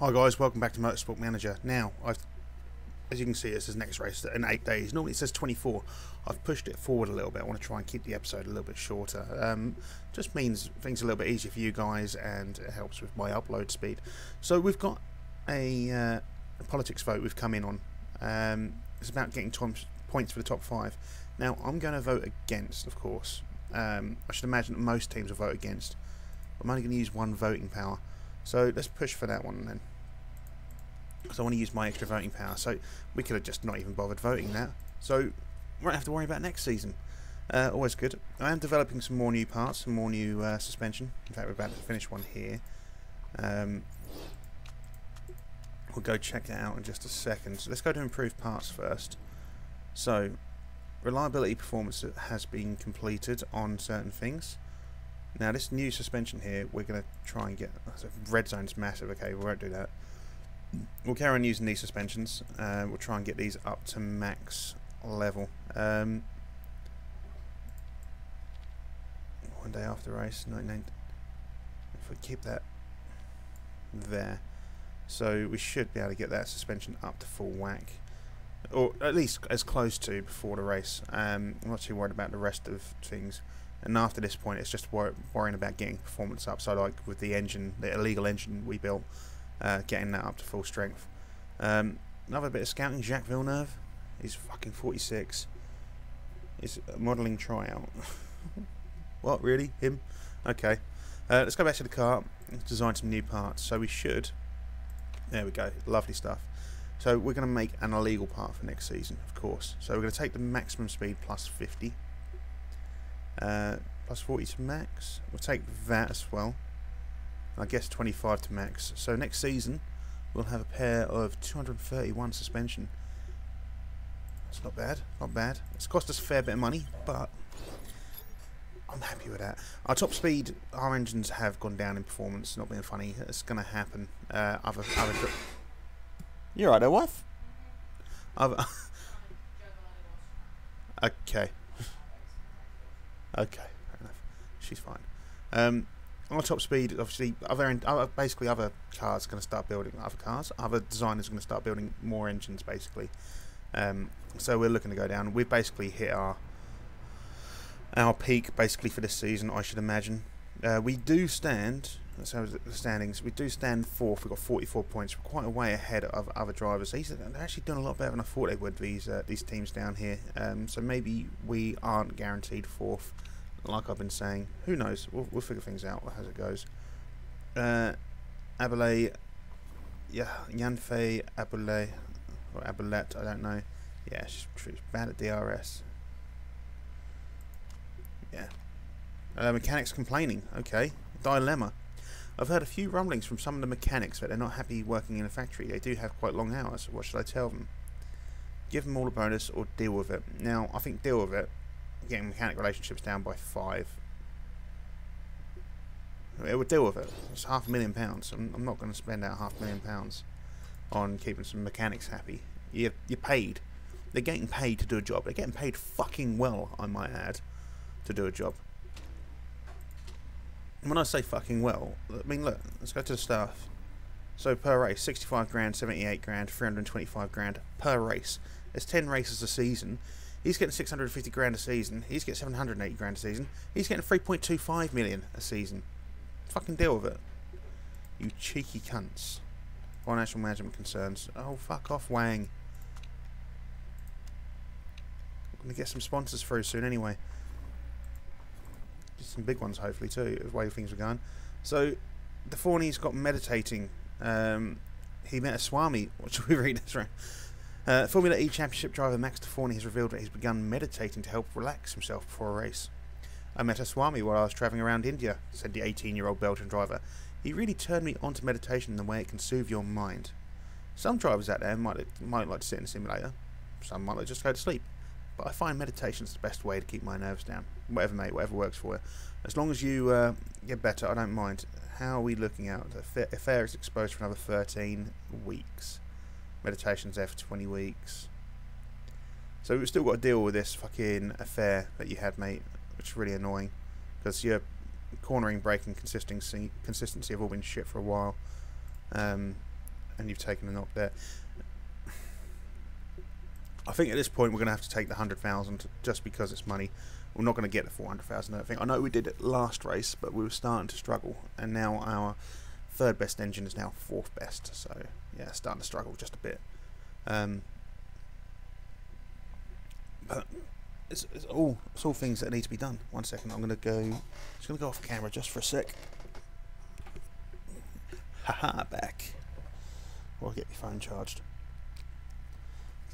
Hi guys, welcome back to Motorsport Manager. Now, I've, as you can see, it says next race in eight days. Normally it says 24. I've pushed it forward a little bit. I want to try and keep the episode a little bit shorter. Um, just means things a little bit easier for you guys, and it helps with my upload speed. So we've got a, uh, a politics vote we've come in on. Um, it's about getting points for the top five. Now, I'm going to vote against, of course. Um, I should imagine that most teams will vote against. I'm only going to use one voting power. So let's push for that one then. Because I want to use my extra voting power. So we could have just not even bothered voting that. So we won't have to worry about next season. Uh, always good. I am developing some more new parts, some more new uh, suspension. In fact, we're about to finish one here. Um, we'll go check that out in just a second. So let's go to improved parts first. So, reliability performance has been completed on certain things. Now this new suspension here, we're going to try and get... So red zone's massive, okay, we won't do that. We'll carry on using these suspensions. Uh, we'll try and get these up to max level. Um, one day after race, 99. If we keep that there, so we should be able to get that suspension up to full whack, or at least as close to before the race. Um, I'm not too worried about the rest of things. And after this point, it's just wor worrying about getting performance up. So, like with the engine, the illegal engine we built, uh, getting that up to full strength. Um, another bit of scouting, Jacques Villeneuve. He's fucking 46. He's a modelling tryout. what, really? Him? Okay. Uh, let's go back to the car. Design some new parts. So we should. There we go. Lovely stuff. So we're going to make an illegal part for next season, of course. So we're going to take the maximum speed plus 50. Uh, plus 40 to max. We'll take that as well. I guess 25 to max. So next season, we'll have a pair of 231 suspension. That's not bad. Not bad. It's cost us a fair bit of money, but I'm happy with that. Our top speed, our engines have gone down in performance. Not being funny, it's going to happen. Uh, other, other. You're right, there, wife. Other. okay. Okay, fair enough. She's fine. Um, on top speed, obviously, other, other basically other cars are going to start building other cars. Other designers are going to start building more engines, basically. Um, so we're looking to go down. We've basically hit our our peak, basically for this season, I should imagine. Uh, we do stand. Let's have the standings. We do stand fourth. We've got 44 points. We're quite a way ahead of other drivers. These are, they're actually doing a lot better than I thought they would. These uh, these teams down here. Um, so maybe we aren't guaranteed fourth like I've been saying. Who knows? We'll, we'll figure things out as it goes. Uh, yeah, Yanfei Abule, or Abulet, I don't know. Yeah, she's, she's bad at DRS. Yeah. Uh, mechanics complaining. Okay. Dilemma. I've heard a few rumblings from some of the mechanics that they're not happy working in a factory. They do have quite long hours. What should I tell them? Give them all a bonus or deal with it. Now, I think deal with it getting mechanic relationships down by five. It would deal with it. It's half a million pounds. I'm, I'm not going to spend out half a million pounds on keeping some mechanics happy. You're, you're paid. They're getting paid to do a job. They're getting paid fucking well, I might add, to do a job. When I say fucking well, I mean, look, let's go to the staff. So per race, 65 grand, 78 grand, 325 grand per race. There's 10 races a season. He's getting 650 grand a season. He's getting 780 grand a season. He's getting 3.25 million a season. Fucking deal with it. You cheeky cunts. Financial management concerns. Oh, fuck off, Wang. I'm going to get some sponsors through soon anyway. Some big ones, hopefully, too, the way things are going. So, the Fawny's got meditating. Um, he met a Swami. What should we read this round? Uh, Formula E Championship driver Max Taforni has revealed that he's begun meditating to help relax himself before a race. I met a Swami while I was travelling around India, said the 18 year old Belgian driver. He really turned me onto meditation in the way it can soothe your mind. Some drivers out there might, might like to sit in a simulator, some might like just go to sleep. But I find meditation is the best way to keep my nerves down. Whatever, mate, whatever works for you. As long as you uh, get better, I don't mind. How are we looking out? The affair is exposed for another 13 weeks meditation's there for 20 weeks. So we've still got to deal with this fucking affair that you had, mate, which is really annoying. Because your cornering, braking, consistency, consistency have all been shit for a while. Um, and you've taken a knock there. I think at this point we're going to have to take the 100,000 just because it's money. We're not going to get the 400,000 I think. I know we did it last race, but we were starting to struggle. And now our third best engine is now fourth best. So, yeah, starting to struggle just a bit. Um, but it's, it's, all, it's all things that need to be done. One second, I'm going to go... Just going to go off camera just for a sec. Haha, back. Or get your phone charged.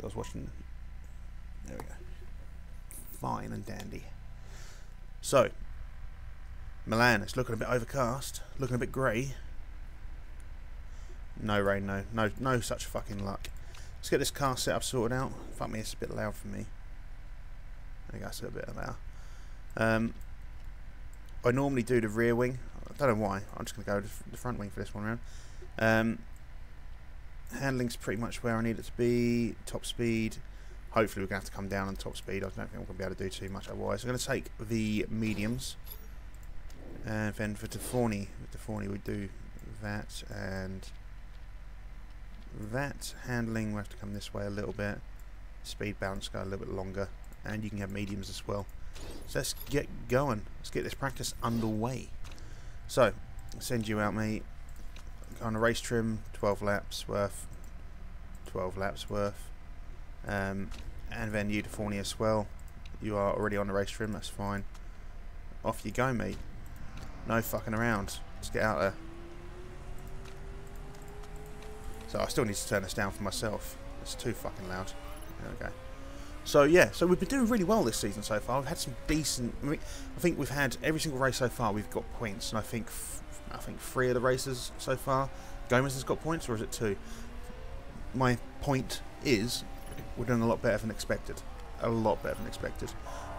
I was watching. There we go. Fine and dandy. So, Milan, it's looking a bit overcast, looking a bit grey. No rain, no, no, no such fucking luck. Let's get this car setup sorted out. Fuck me, it's a bit loud for me. I think that's a bit loud. Um, I normally do the rear wing. I don't know why. I'm just going to go to the front wing for this one round. Um, handling's pretty much where I need it to be. Top speed. Hopefully we're going to have to come down on top speed. I don't think we're going to be able to do too much otherwise. I'm going to take the mediums. And then for Deforney, with we do that and that. Handling, we have to come this way a little bit. Speed balance go a little bit longer. And you can have mediums as well. So let's get going. Let's get this practice underway. So, send you out, mate on a race trim, 12 laps worth. 12 laps worth. Um, and then to as well. You are already on the race trim, that's fine. Off you go, mate. No fucking around. Let's get out there. So I still need to turn this down for myself. It's too fucking loud. There we go. So yeah, so we've been doing really well this season so far. We've had some decent. I, mean, I think we've had every single race so far. We've got points, and I think I think three of the races so far, Gomez has got points, or is it two? My point is, we're doing a lot better than expected. A lot better than expected.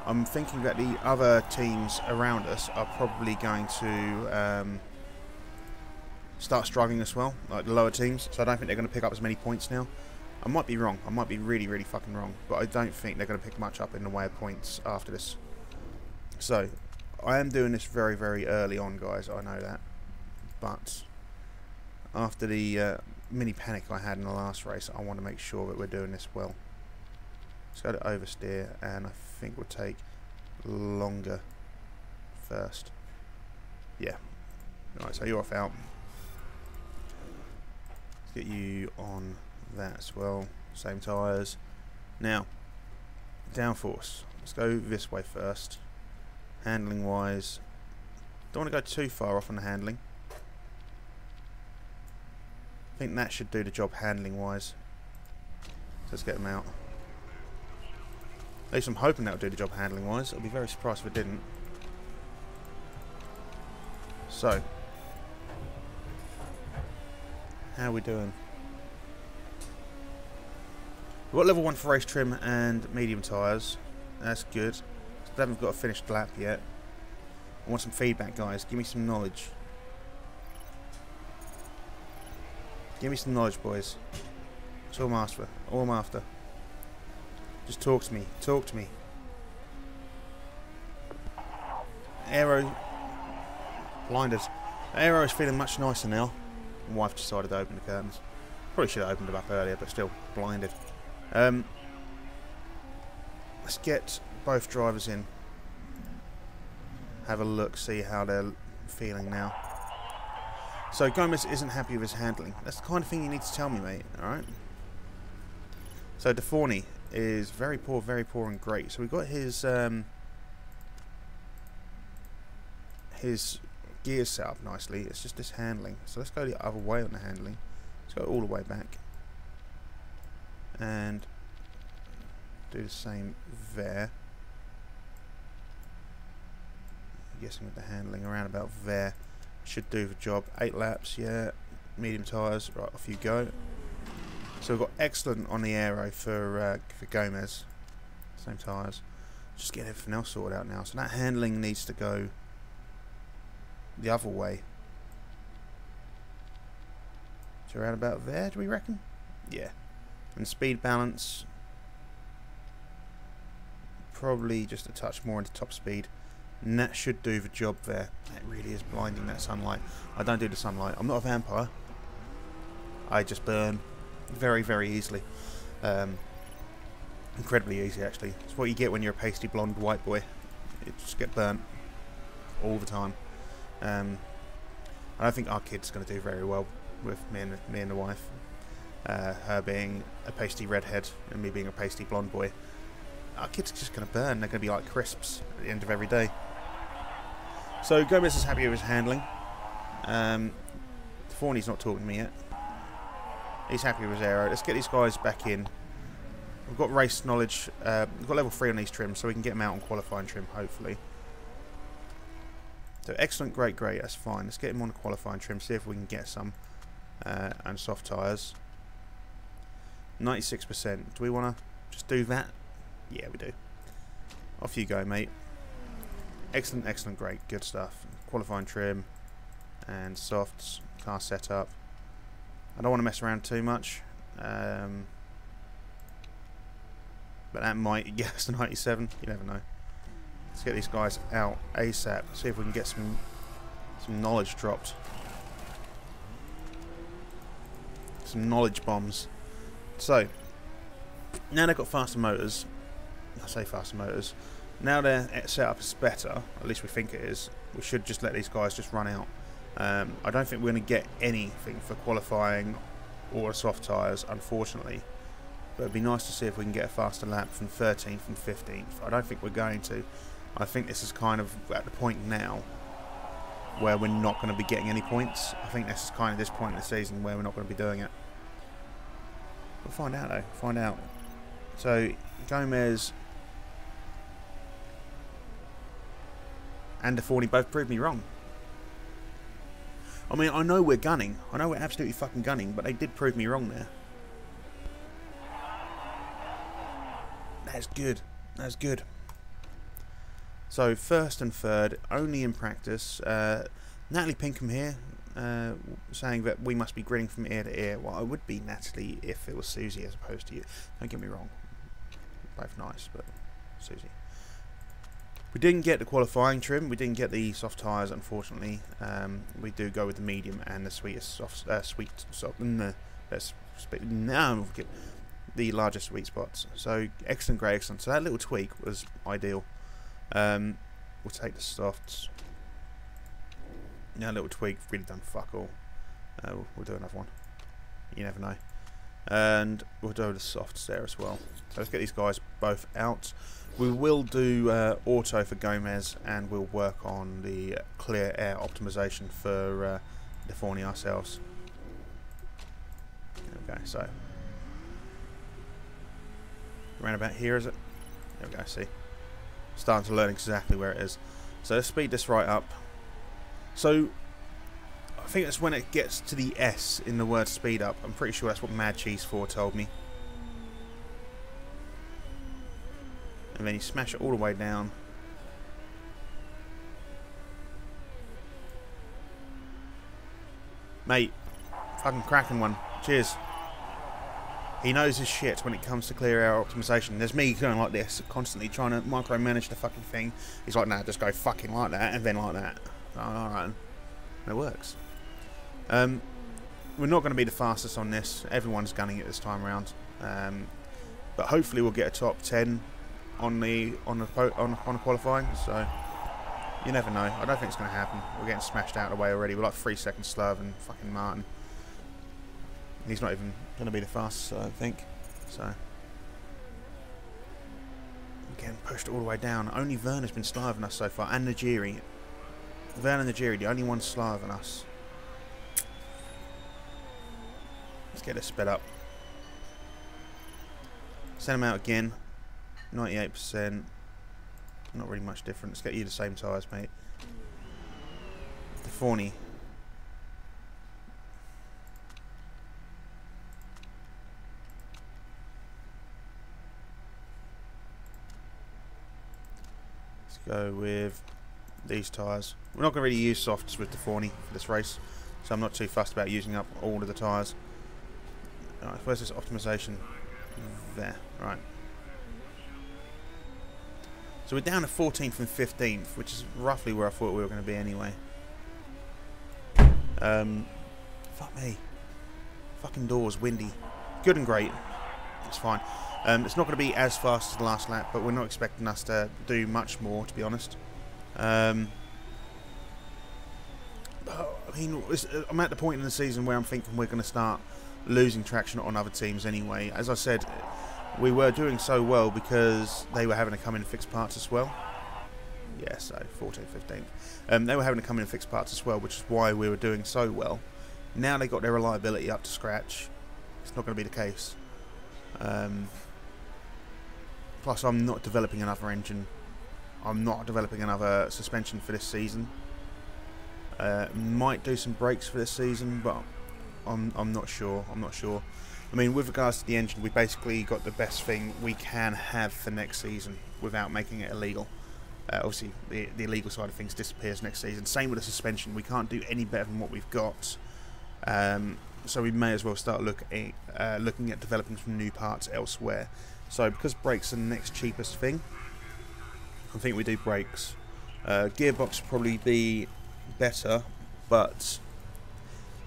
I'm thinking that the other teams around us are probably going to um, start struggling as well, like the lower teams. So I don't think they're going to pick up as many points now. I might be wrong. I might be really, really fucking wrong. But I don't think they're going to pick much up in the way of points after this. So, I am doing this very, very early on, guys. I know that but after the uh, mini panic I had in the last race, I want to make sure that we're doing this well. Let's go to oversteer, and I think we'll take longer first. Yeah. Alright, so you're off out. Let's get you on that as well. Same tyres. Now, downforce. Let's go this way first. Handling wise. Don't want to go too far off on the handling I think that should do the job handling wise. So let's get them out. At least I'm hoping that'll do the job handling wise. I'll be very surprised if it didn't. So. How are we doing? We've got level 1 for race trim and medium tyres. That's good. Still haven't got a finished lap yet. I want some feedback, guys. Give me some knowledge. Give me some knowledge, boys. That's all I'm after. All I'm after. Just talk to me. Talk to me. Aero. Blinded. Aero is feeling much nicer now. My wife decided to open the curtains. Probably should have opened them up earlier, but still blinded. Um, let's get both drivers in. Have a look, see how they're feeling now. So Gomez isn't happy with his handling. That's the kind of thing you need to tell me, mate. Alright? So Deforney is very poor, very poor and great. So we've got his um, his gears set up nicely. It's just this handling. So let's go the other way on the handling. Let's go all the way back. And do the same there. I'm guessing with the handling around about there. Should do the job. Eight laps, yeah. Medium tyres, right, off you go. So we've got excellent on the aero for, uh, for Gomez. Same tyres. Just get everything else sorted out now. So that handling needs to go the other way. So around about there, do we reckon? Yeah. And speed balance, probably just a touch more into top speed. And that should do the job there. It really is blinding, that sunlight. I don't do the sunlight. I'm not a vampire. I just burn very, very easily. Um, incredibly easy, actually. It's what you get when you're a pasty blonde white boy. You just get burnt all the time. Um, I don't think our kid's going to do very well with me and me and the wife. Uh, her being a pasty redhead and me being a pasty blonde boy. Our kid's are just going to burn. They're going to be like crisps at the end of every day. So Gomez is happy with his handling. Um, Forney's not talking to me yet. He's happy with his aero. Let's get these guys back in. We've got race knowledge. Uh, we've got level 3 on these trims, so we can get them out on qualifying trim, hopefully. So excellent, great, great. That's fine. Let's get him on qualifying trim, see if we can get some. Uh, and soft tyres. 96%. Do we want to just do that? Yeah, we do. Off you go, mate. Excellent, excellent, great. Good stuff. Qualifying trim and softs, car setup. I don't want to mess around too much. Um, but that might get us to 97. You never know. Let's get these guys out ASAP. See if we can get some some knowledge dropped. Some knowledge bombs. So, now they've got faster motors. I say faster motors. Now their setup is better. At least we think it is. We should just let these guys just run out. Um, I don't think we're going to get anything for qualifying or soft tyres, unfortunately. But it'd be nice to see if we can get a faster lap from 13th and 15th. I don't think we're going to. I think this is kind of at the point now where we're not going to be getting any points. I think this is kind of this point in the season where we're not going to be doing it. We'll find out though. Find out. So Gomez and DeForney both proved me wrong. I mean, I know we're gunning. I know we're absolutely fucking gunning, but they did prove me wrong there. That's good. That's good. So, first and third, only in practice. Uh, Natalie Pinkham here, uh, saying that we must be grinning from ear to ear. Well, I would be Natalie if it was Susie as opposed to you. Don't get me wrong. Both nice, but Susie. We didn't get the qualifying trim. We didn't get the soft tyres, unfortunately. Um, we do go with the medium and the sweetest soft, uh, sweet soft. No, let's now the largest sweet spots. So excellent, great, excellent. So that little tweak was ideal. Um, we'll take the softs. Now little tweak really done fuck all. Uh, we'll, we'll do another one. You never know. And we'll do the softs there as well. So let's get these guys both out. We will do uh, auto for Gomez and we'll work on the clear air optimization for uh, the Forney ourselves. Okay, so around about here is it? There we go, see. Starting to learn exactly where it is. So let's speed this right up. So I think that's when it gets to the S in the word speed up. I'm pretty sure that's what Mad Cheese 4 told me. and then you smash it all the way down. Mate, fucking cracking one. Cheers. He knows his shit when it comes to clear air optimization. There's me going like this, constantly trying to micromanage the fucking thing. He's like, nah, just go fucking like that, and then like that. Alright. It works. Um, we're not going to be the fastest on this. Everyone's gunning it this time around. Um, but hopefully we'll get a top 10 on the on the on on qualifying. So you never know. I don't think it's going to happen. We're getting smashed out of the way already. We're like three seconds slower than fucking Martin. He's not even going to be the fastest, I think. So getting pushed all the way down. Only Vergne has been slower than us so far, and Najiri. Vergne and the Najiri, the only ones slower than us. Let's get this sped up. Send him out again. 98%. Not really much difference. Let's Get you the same tyres, mate. The Forney. Let's go with these tyres. We're not going to really use softs with the Forney for this race, so I'm not too fussed about using up all of the tyres. Right, where's this optimization? There, right. So we're down to 14th and 15th, which is roughly where I thought we were going to be anyway. Um, fuck me. Fucking doors, windy. Good and great. It's fine. Um, it's not going to be as fast as the last lap, but we're not expecting us to do much more, to be honest. Um, I mean, I'm at the point in the season where I'm thinking we're going to start losing traction on other teams anyway. As I said, we were doing so well because they were having to come in and fix parts as well. Yeah, so 14th, 15th. Um, they were having to come in and fix parts as well, which is why we were doing so well. Now they got their reliability up to scratch. It's not going to be the case. Um, plus, I'm not developing another engine. I'm not developing another suspension for this season. Uh, might do some brakes for this season, but I'm I'm not sure. I'm not sure. I mean, with regards to the engine, we basically got the best thing we can have for next season without making it illegal. Uh, obviously, the, the illegal side of things disappears next season. Same with the suspension. We can't do any better than what we've got. Um, so we may as well start look at, uh, looking at developing some new parts elsewhere. So because brakes are the next cheapest thing, I think we do brakes. Uh, gearbox probably be better, but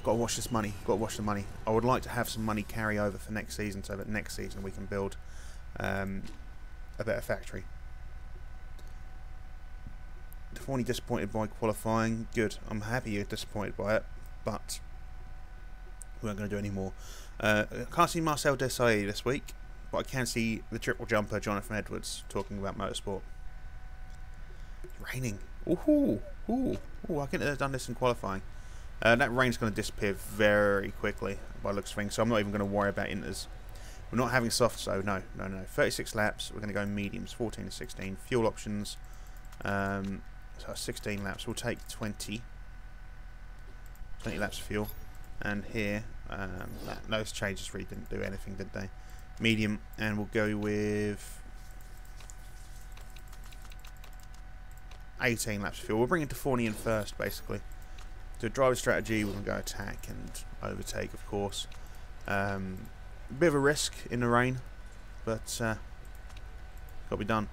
got to watch this money. Got to watch the money. I would like to have some money carry over for next season, so that next season we can build um, a better factory. Deforney disappointed by qualifying. Good. I'm happy you're disappointed by it, but we aren't going to do any more. Uh, I can't see Marcel Desailly this week, but I can see the triple jumper Jonathan Edwards talking about motorsport. Raining. Ooh, ooh, ooh! I couldn't have done this in qualifying. Uh, that rain's going to disappear very quickly by looks of things, so I'm not even going to worry about inters. We're not having soft, so no, no, no. 36 laps, we're going to go mediums, 14 to 16. Fuel options, um, so 16 laps, we'll take 20. 20 laps of fuel. And here, um, those changes really didn't do anything, did they? Medium, and we'll go with 18 laps of fuel. We'll bring it to 40 in first, basically. So driver strategy, we're going to go attack and overtake, of course. Um, a bit of a risk in the rain, but uh, got to be done.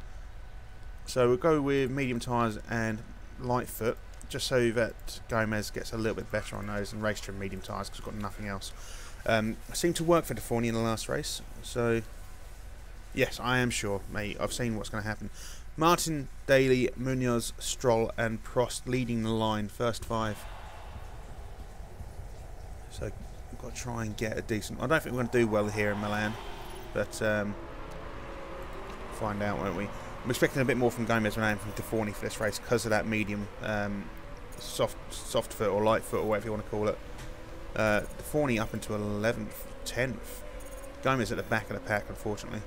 So we'll go with medium tyres and light foot, just so that Gomez gets a little bit better on those, and race trim medium tyres because we've got nothing else. Um, seemed to work for Deforney in the last race, so yes, I am sure, mate. I've seen what's going to happen. Martin, Daly, Munoz, Stroll, and Prost leading the line, first five. So we've got to try and get a decent. I don't think we're going to do well here in Milan, but um, find out, won't we? I'm expecting a bit more from Gomez and from Deforney for this race because of that medium um, soft soft foot or light foot or whatever you want to call it. Uh, Deforney up into 11th, 10th. Gomez at the back of the pack, unfortunately.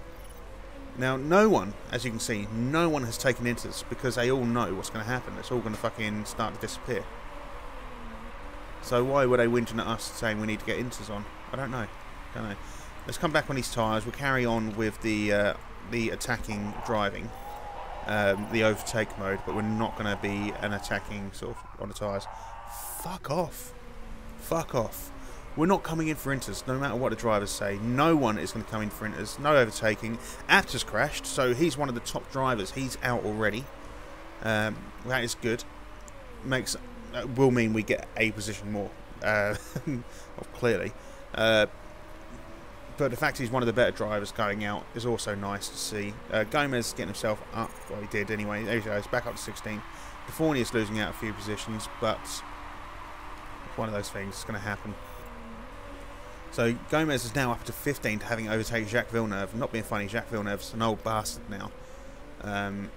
Now, no one, as you can see, no one has taken into this because they all know what's going to happen. It's all going to fucking start to disappear. So why were they whinging at us saying we need to get inters on? I don't know. Don't know. Let's come back on these tyres. We'll carry on with the uh, the attacking driving, um, the overtake mode, but we're not going to be an attacking sort of on the tyres. Fuck off. Fuck off. We're not coming in for inters, no matter what the drivers say. No one is going to come in for inters. No overtaking. Abt has crashed, so he's one of the top drivers. He's out already. Um, that is good. Makes will mean we get a position more, uh, clearly. Uh, but the fact he's one of the better drivers going out is also nice to see. Uh, Gomez getting himself up, well he did anyway, there he goes, back up to 16. Deforney is losing out a few positions, but one of those things is going to happen. So Gomez is now up to 15 to having overtaken Jacques Villeneuve. Not being funny, Jacques Villeneuve's an old bastard now. Um,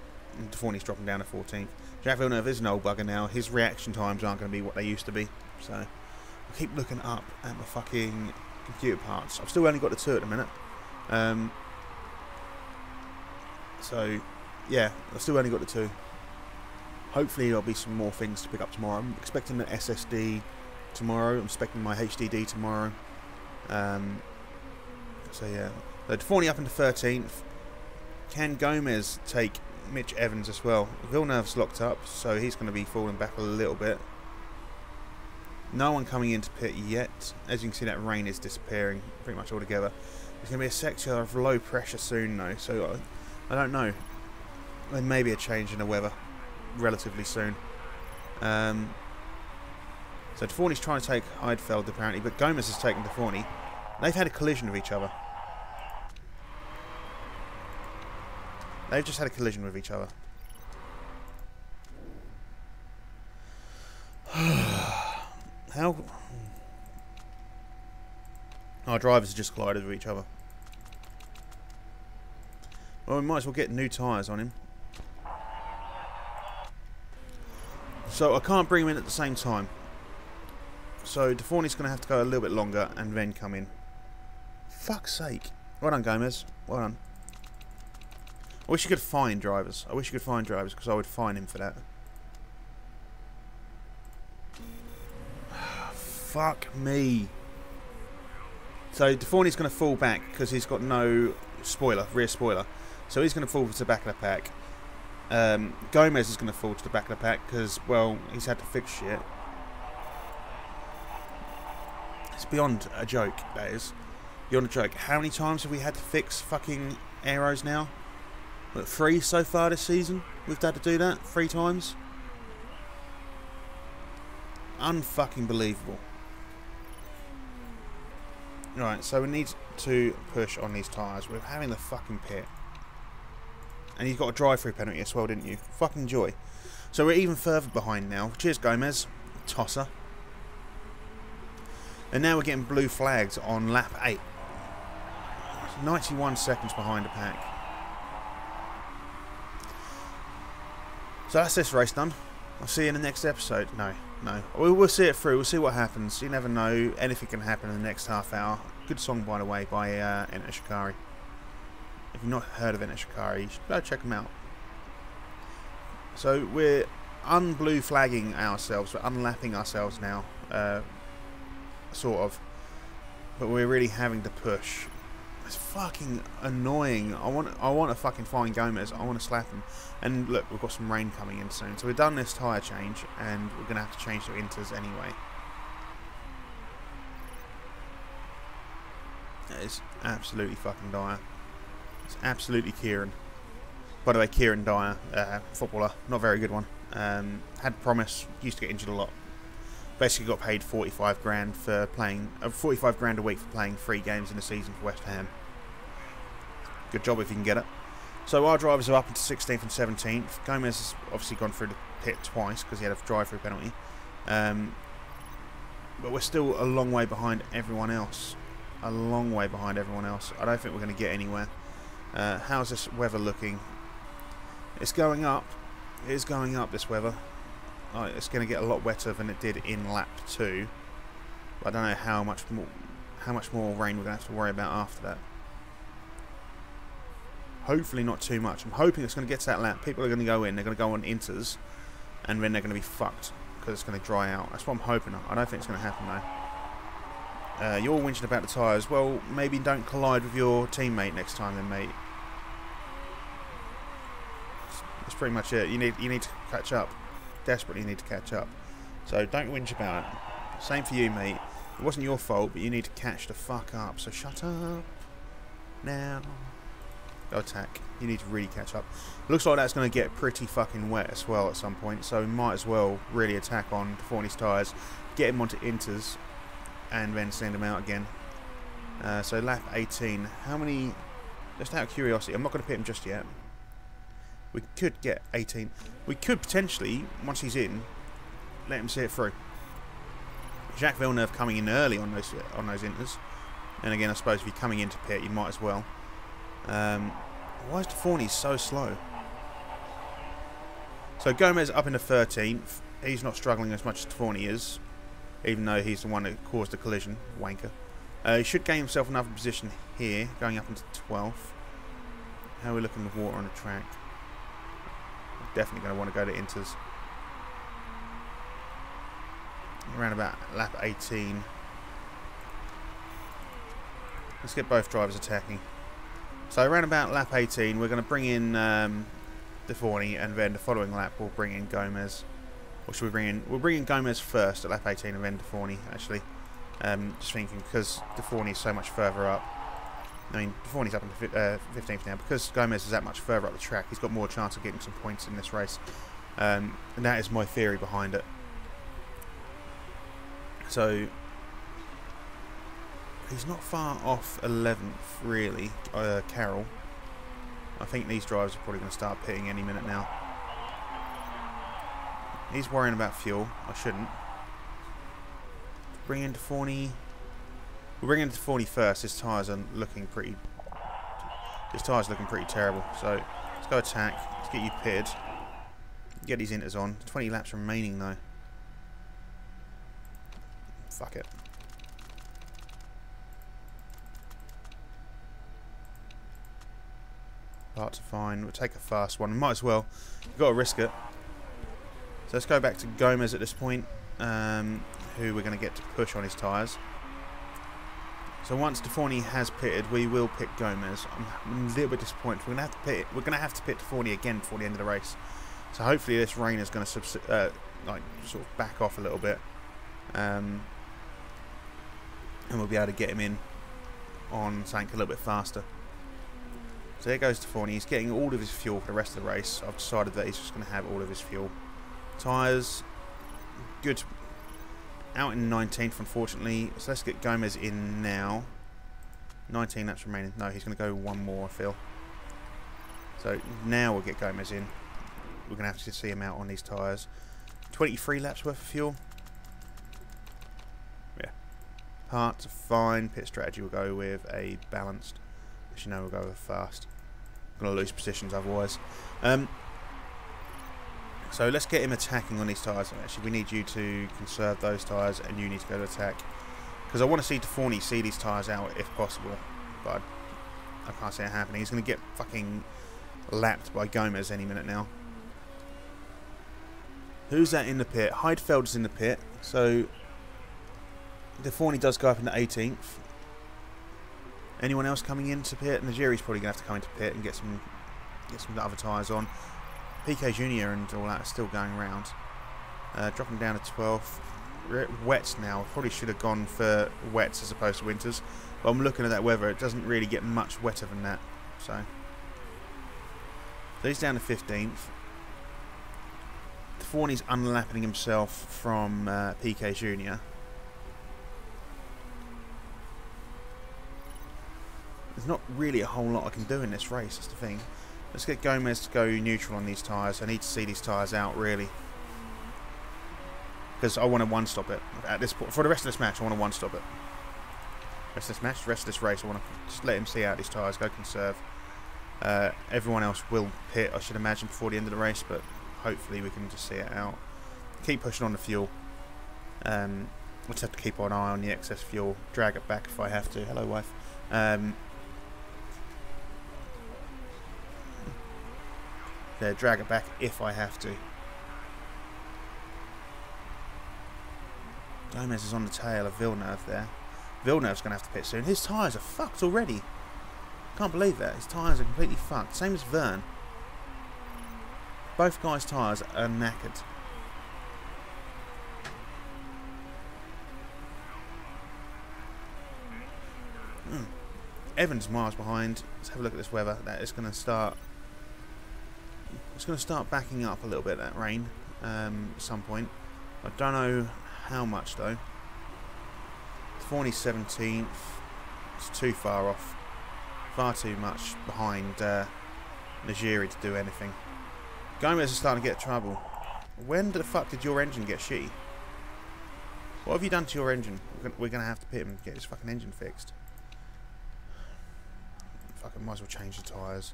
Deforney's dropping down to 14th. Jacques Villeneuve is an old bugger now. His reaction times aren't going to be what they used to be. So I keep looking up at my fucking computer parts. I've still only got the two at the minute. Um, so yeah, I've still only got the two. Hopefully there'll be some more things to pick up tomorrow. I'm expecting an SSD tomorrow. I'm expecting my HDD tomorrow. Um, so yeah, so Deforney up into 13th. Can Gomez take Mitch Evans as well? Villeneuve's locked up, so he's going to be falling back a little bit. No one coming into pit yet. As you can see, that rain is disappearing pretty much altogether. There's going to be a sector of low pressure soon, though, so I, I don't know. There may be a change in the weather relatively soon. Um, so Deforney's trying to take Heidfeld apparently, but Gomez has taken Deforney. They've had a collision with each other. They've just had a collision with each other. How... Our drivers have just collided with each other. Well, we might as well get new tyres on him. So I can't bring him in at the same time. So Deforney's going to have to go a little bit longer and then come in. Fuck's sake. Well done, Gomez. Well done. I wish you could find drivers. I wish you could find drivers because I would fine him for that. Fuck me. So Deforney's going to fall back because he's got no spoiler, rear spoiler. So he's going to fall to the back of the pack. Um, Gomez is going to fall to the back of the pack because, well, he's had to fix shit. It's beyond a joke, that is. Beyond a joke. How many times have we had to fix fucking arrows now? What, three so far this season? We've had to do that three times? Unfucking believable. Right, so we need to push on these tyres. We're having the fucking pit. And you've got a drive-through penalty as well, didn't you? Fucking joy. So we're even further behind now. Cheers, Gomez. Tosser. And now we're getting blue flags on lap 8. 91 seconds behind the pack. So that's this race done. I'll see you in the next episode. No, no. We'll, see it through. We'll see what happens. You never know. Anything can happen in the next half hour. Good song, by the way, by uh, Enter Shikari. If you've not heard of Enter Shikari, you should go check them out. So we're unblue flagging ourselves. We're unlapping ourselves now. Uh, sort of. But we're really having to push. It's fucking annoying. I want I want to fucking find Gomez. I want to slap him. And look, we've got some rain coming in soon. So we've done this tyre change and we're going to have to change to inters anyway. It's absolutely fucking dire. It's absolutely Kieran. By the way, Kieran Dyer, uh, footballer, not a very good one. Um, had promise, used to get injured a lot. Basically got paid 45 grand for playing, uh, 45 grand a week for playing three games in a season for West Ham. Good job if you can get it. So our drivers are up into 16th and 17th. Gomez has obviously gone through the pit twice because he had a drive-through penalty. Um, but we're still a long way behind everyone else. A long way behind everyone else. I don't think we're going to get anywhere. Uh, how's this weather looking? It's going up. It is going up, this weather. Oh, it's going to get a lot wetter than it did in lap 2. But I don't know how much more, how much more rain we're going to have to worry about after that. Hopefully not too much. I'm hoping it's going to get to that lap. People are going to go in. They're going to go on inters. And then they're going to be fucked. Because it's going to dry out. That's what I'm hoping. I don't think it's going to happen though. Uh, you're whinging about the tyres. Well, maybe don't collide with your teammate next time then, mate. That's pretty much it. You need you need to catch up. Desperately need to catch up. So don't whinge about it. Same for you, mate. It wasn't your fault, but you need to catch the fuck up. So shut up now. Go attack. You need to really catch up. Looks like that's going to get pretty fucking wet as well at some point, so we might as well really attack on Forney's tyres, get him onto inters, and then send him out again. Uh, so lap 18. How many... Just out of curiosity, I'm not going to pit him just yet. We could get 18. We could potentially, once he's in, let him see it through. Jacques Villeneuve coming in early on those on those inters. And again, I suppose if you're coming into pit, you might as well. Um, why is Deforney so slow? So Gomez up into 13th. He's not struggling as much as Deforney is, even though he's the one that caused the collision. Wanker. Uh, he should gain himself another position here, going up into 12th. How are we looking with water on the track? Definitely going to want to go to Inters. Around about lap 18. Let's get both drivers attacking. So around about lap 18, we're going to bring in um, Deforney, and then the following lap we'll bring in Gomez. Or should we bring in? We'll bring in Gomez first at lap 18, and then Deforney. Actually, um, just thinking because Deforney is so much further up. I mean, Deforney's up uh, 15th now because Gomez is that much further up the track. He's got more chance of getting some points in this race, um, and that is my theory behind it. So he's not far off 11th, really, uh, Carroll. I think these drivers are probably going to start pitting any minute now. He's worrying about fuel. I shouldn't. Bring into Forney. We'll bringing into Forney first. His tyres are looking pretty... His tyres looking pretty terrible. So, let's go attack. Let's get you pitted. Get these inters on. 20 laps remaining, though. Fuck it. Parts are fine. We'll take a fast one. Might as well. You've got to risk it. So let's go back to Gomez at this point, um, who we're going to get to push on his tyres. So once Deforney has pitted, we will pick Gomez. I'm a little bit disappointed. We're to have to pit. We're to have to pit Deforney again before the end of the race. So hopefully this rain is going to uh, like sort of back off a little bit, um, and we'll be able to get him in on something a little bit faster. So there goes Deforney. He's getting all of his fuel for the rest of the race. I've decided that he's just going to have all of his fuel. Tyres, good. Out in 19th, unfortunately. So let's get Gomez in now. 19 that's remaining. No, he's going to go one more, I feel. So now we'll get Gomez in. We're going to have to see him out on these tyres. 23 laps worth of fuel. Yeah. Parts are fine. Pit strategy will go with a balanced. As you know, we'll go with fast. Going to lose positions otherwise. Um, so let's get him attacking on these tyres. Actually, we need you to conserve those tyres, and you need to go to attack. Because I want to see Deforney see these tyres out if possible. But I can't see it happening. He's going to get fucking lapped by Gomez any minute now. Who's that in the pit? Heidfeld's in the pit. So Deforney does go up in the 18th. Anyone else coming into pit? Najiri's probably going to have to come into pit and get some get some other tyres on. Piquet Junior and all that are still going around. Uh, dropping down to 12th. Wets now. Probably should have gone for wets as opposed to winters. But I'm looking at that weather. It doesn't really get much wetter than that. So, so he's down to 15th. Forney's unlapping himself from uh, Piquet Junior. There's not really a whole lot I can do in this race, that's the thing. Let's get Gomez to go neutral on these tyres. I need to see these tyres out, really. Because I want to one-stop it. At this point, For the rest of this match, I want to one-stop it. Rest of this match, rest of this race, I want to just let him see out these tyres, go conserve. Uh, everyone else will pit, I should imagine, before the end of the race, but hopefully we can just see it out. Keep pushing on the fuel. Um, we'll just have to keep an eye on the excess fuel. Drag it back if I have to. Hello, wife. Um, drag it back if I have to. Gomez is on the tail of Villeneuve there. Villeneuve's going to have to pit soon. His tyres are fucked already. Can't believe that. His tyres are completely fucked. Same as Vergne. Both guys' tyres are knackered. Hmm. Evans miles behind. Let's have a look at this weather. That is going to start. It's going to start backing up a little bit. That rain um, at some point. I don't know how much though. 40 17th. It's too far off. Far too much behind uh, Najiri to do anything. Gomez is starting to get trouble. When the fuck did your engine get shitty? What have you done to your engine? We're going to have to pit him and get his fucking engine fixed. Fucking might as well change the tyres.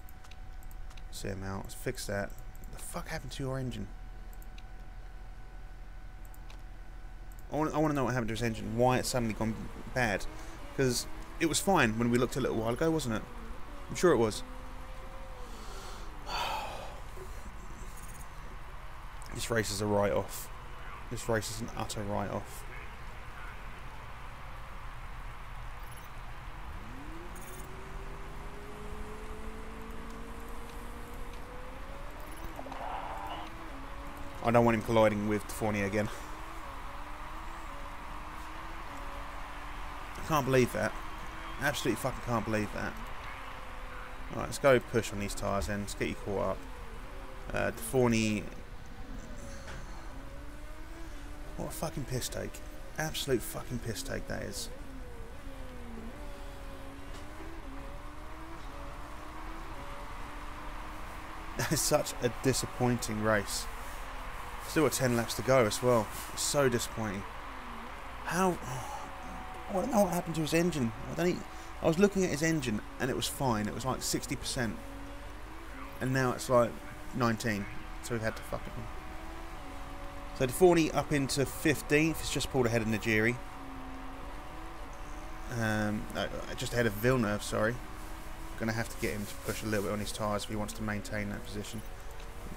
See him out. Let's fix that. What the fuck happened to your engine? I want, I want to know what happened to his engine. Why it's suddenly gone bad. Because it was fine when we looked a little while ago, wasn't it? I'm sure it was. This race is a write-off. This race is an utter write-off. I don't want him colliding with Fournier again. I can't believe that. Absolutely fucking can't believe that. Alright, let's go push on these tyres then. Let's get you caught up. Uh, Fournier... What a fucking piss take. Absolute fucking piss take that is. That is such a disappointing race. Still got 10 laps to go as well. It's so disappointing. How... I don't know what happened to his engine. I don't. Even, I was looking at his engine and it was fine. It was like 60%. And now it's like 19. So we've had to fuck it. So Deforny up into 15th. He's just pulled ahead of Najiri. Um, no, just ahead of Villeneuve, sorry. Going to have to get him to push a little bit on his tyres if he wants to maintain that position.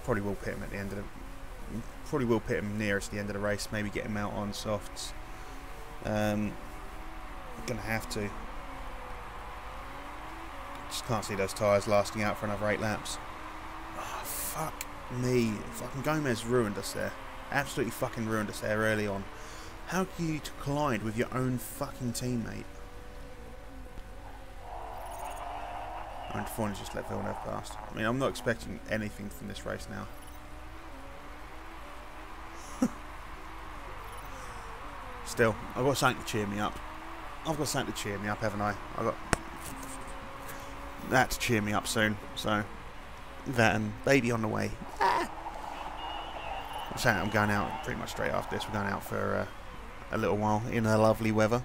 Probably will pit him at the end of the... Probably will pit him nearest the end of the race. Maybe get him out on softs. Um, to have to. Just can't see those tyres lasting out for another eight laps. Oh, fuck me. Fucking Gomez ruined us there. Absolutely fucking ruined us there early on. How can you collide with your own fucking teammate? And Deforny just let Villeneuve past. I mean, I'm not expecting anything from this race now. Still, I've got something to cheer me up. I've got something to cheer me up, haven't I? I've got that to cheer me up soon. So, that and baby on the way. Ah. I'm saying I'm going out pretty much straight after this. We're going out for uh, a little while in the lovely weather.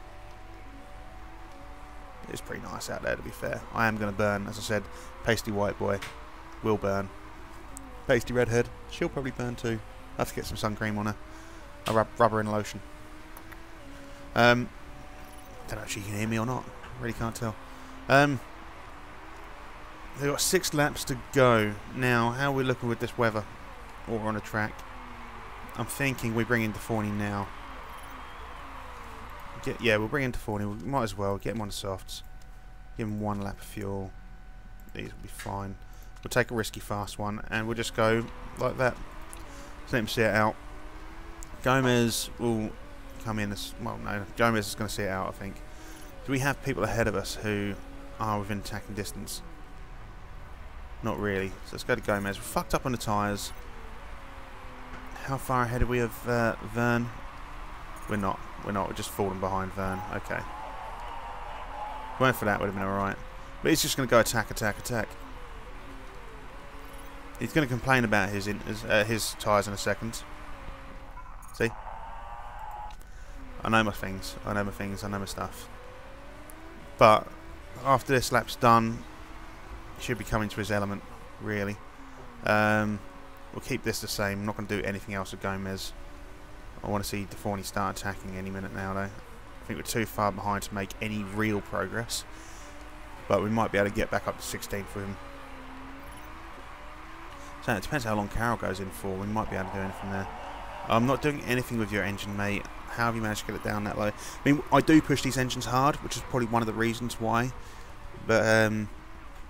It's pretty nice out there, to be fair. I am going to burn, as I said. Pasty white boy will burn. Pasty redhead, she'll probably burn too. I have to get some sun cream on her. I rub, rub her in lotion. Um, don't know if she can hear me or not. Really can't tell. Um, they've got six laps to go. Now, how are we looking with this weather? Or on a track? I'm thinking we bring in Deforny now. Get, yeah, we'll bring in Deforny. We might as well get him on the softs. Give him one lap of fuel. These will be fine. We'll take a risky fast one and we'll just go like that. let him see it out. Gomez will come in as well. No, Gomez is going to see it out. I think. Do we have people ahead of us who are within attacking distance? Not really. So let's go to Gomez. We're fucked up on the tyres. How far ahead are we of uh, Vergne? We're not. We're not. We're just falling behind Vergne. Okay. Went for that would have been alright. But he's just going to go attack, attack, attack. He's going to complain about his his, uh, his tyres in a second. See? I know my things. I know my things. I know my stuff. But after this lap's done, he should be coming to his element, really. Um, we'll keep this the same. I'm not going to do anything else with Gomez. I want to see Deforny start attacking any minute now, though. I think we're too far behind to make any real progress. But we might be able to get back up to 16 for him. So it depends how long Carroll goes in for. We might be able to do anything there. I'm not doing anything with your engine, mate. How have you managed to get it down that low? I mean, I do push these engines hard, which is probably one of the reasons why. But um,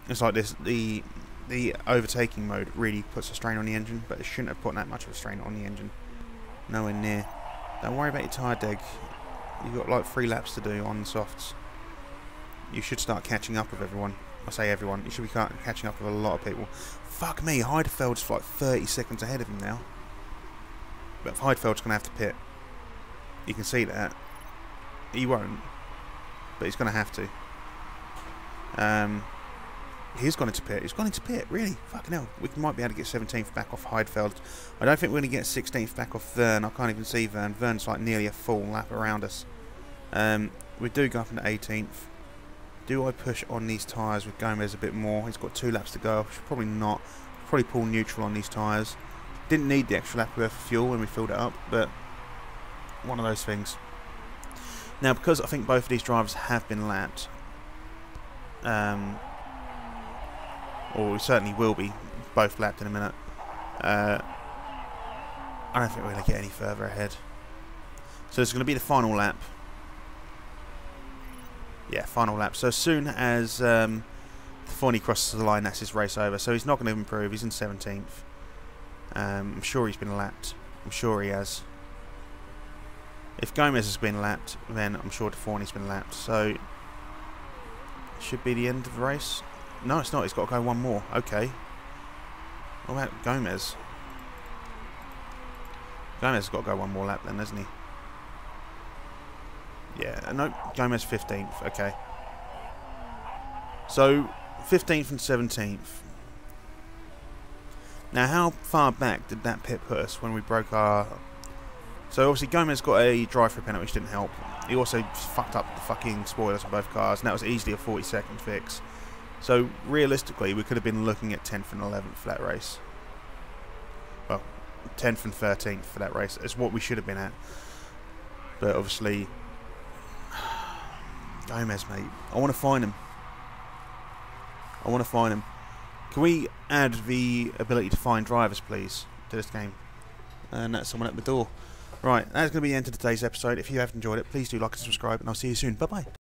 it's like this: the the overtaking mode really puts a strain on the engine, but it shouldn't have put that much of a strain on the engine. Nowhere near. Don't worry about your tyre deg. You've got like three laps to do on the softs. You should start catching up with everyone. I say everyone. You should be catching up with a lot of people. Fuck me, Heidfeld's like 30 seconds ahead of him now. But Heidfeld's going to have to pit. You can see that. He won't. But he's going to have to. Um, he's gone into pit. He's gone into pit, really. Fucking hell. We might be able to get 17th back off Heidfeld. I don't think we're going to get 16th back off Vergne. I can't even see Vergne. Vergne's like nearly a full lap around us. Um, we do go up into 18th. Do I push on these tyres with Gomez a bit more? He's got two laps to go. Should probably not. Probably pull neutral on these tyres. Didn't need the extra lap of fuel when we filled it up, but one of those things. Now, because I think both of these drivers have been lapped, um, or we certainly will be both lapped in a minute, uh, I don't think we're going to get any further ahead. So it's going to be the final lap. Yeah, final lap. So as soon as um, Forney crosses the line, that's his race over. So he's not going to improve. He's in 17th. Um, I'm sure he's been lapped. I'm sure he has. If Gomez has been lapped, then I'm sure Deforny's been lapped. So, should be the end of the race. No, it's not. He's got to go one more. Okay. What about Gomez? Gomez has got to go one more lap then, hasn't he? Yeah, uh, no, Gomez 15th. Okay. So, 15th and 17th. Now, how far back did that pit put us when we broke our... So, obviously, Gomez got a drive-through penalty, which didn't help. He also fucked up the fucking spoilers on both cars, and that was easily a 40-second fix. So, realistically, we could have been looking at 10th and 11th for that race. Well, 10th and 13th for that race is what we should have been at. But, obviously... Gomez, mate. I want to find him. I want to find him. Can we add the ability to find drivers, please, to this game? And that's someone at the door. Right, that's going to be the end of today's episode. If you have enjoyed it, please do like and subscribe, and I'll see you soon. Bye-bye.